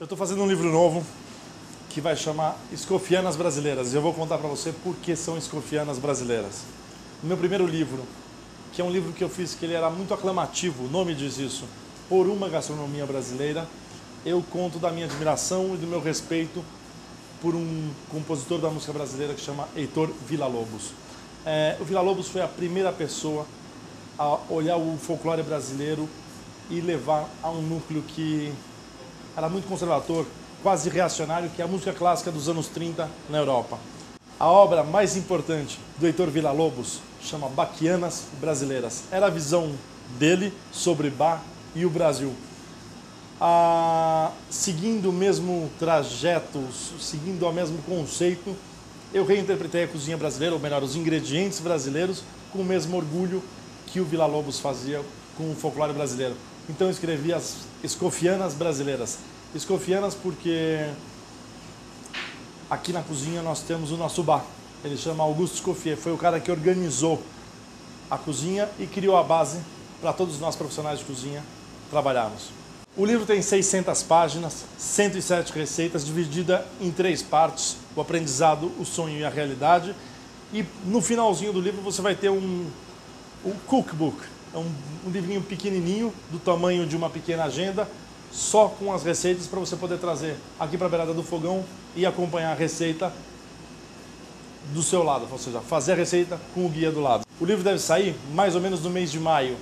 Eu estou fazendo um livro novo que vai chamar Escofianas Brasileiras e eu vou contar para você por que são escofianas brasileiras. Meu primeiro livro, que é um livro que eu fiz que ele era muito aclamativo, o nome diz isso, por uma gastronomia brasileira, eu conto da minha admiração e do meu respeito por um compositor da música brasileira que chama Heitor Villa-Lobos. É, o Villa-Lobos foi a primeira pessoa a olhar o folclore brasileiro e levar a um núcleo que era muito conservador, quase reacionário, que é a música clássica dos anos 30 na Europa. A obra mais importante do Heitor Villa-Lobos chama Baquianas Brasileiras. Era a visão dele sobre Bach e o Brasil. Ah, seguindo o mesmo trajeto, seguindo o mesmo conceito, eu reinterpretei a cozinha brasileira, ou melhor, os ingredientes brasileiros, com o mesmo orgulho que o Villa-Lobos fazia com o folclore brasileiro. Então eu escrevi as escofianas brasileiras. Escofianas porque aqui na cozinha nós temos o nosso bar. Ele chama Augusto Escoffier, foi o cara que organizou a cozinha e criou a base para todos nós profissionais de cozinha trabalharmos. O livro tem 600 páginas, 107 receitas, dividida em três partes: o aprendizado, o sonho e a realidade. E no finalzinho do livro você vai ter um, um cookbook, é um, um livrinho pequenininho, do tamanho de uma pequena agenda, só com as receitas para você poder trazer aqui para a beirada do fogão e acompanhar a receita do seu lado, ou seja, fazer a receita com o guia do lado. O livro deve sair mais ou menos no mês de maio,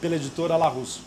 pela editora La Russe.